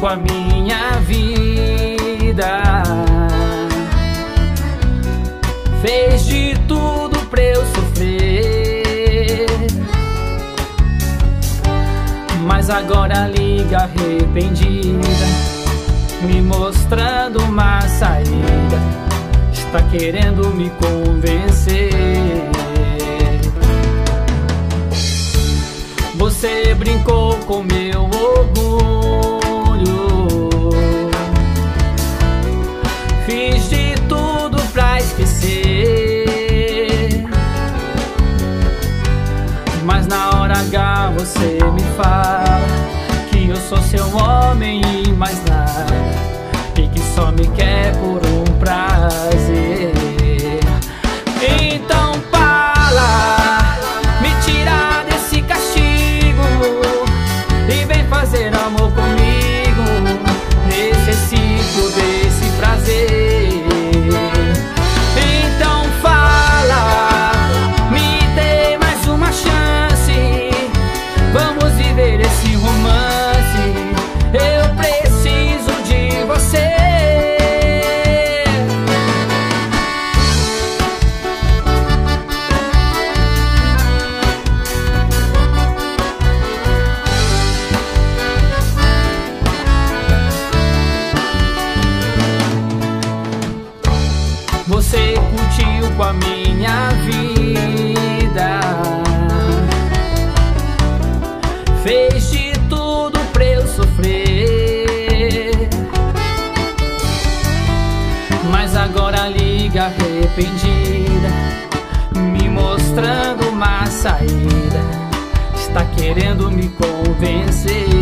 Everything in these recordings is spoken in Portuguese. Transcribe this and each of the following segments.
com a minha vida. Fez de tudo pra eu sofrer. Mas agora liga arrependida, me mostrando uma saída. Está querendo me convencer. Você brincou com você me fala que eu sou seu homem e mais nada. E que só me quer por minha vida. Fez de tudo pra eu sofrer. Mas agora liga arrependida, me mostrando uma saída. Está querendo me convencer.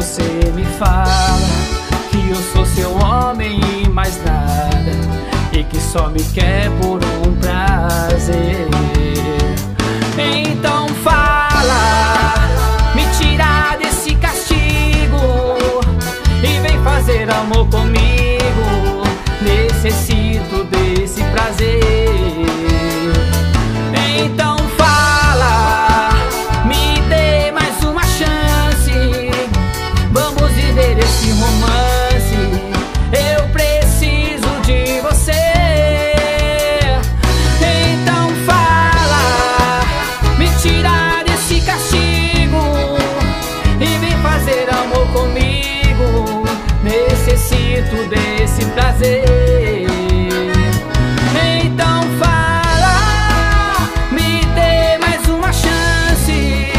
Você me fala que eu sou seu homem e mais nada. E que só me quer por um prazer. Então fala, me dê mais uma chance.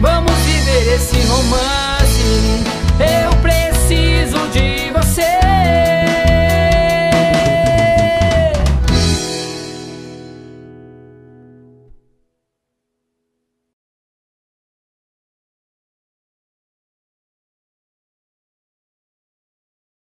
Vamos viver esse romance. Eu preciso.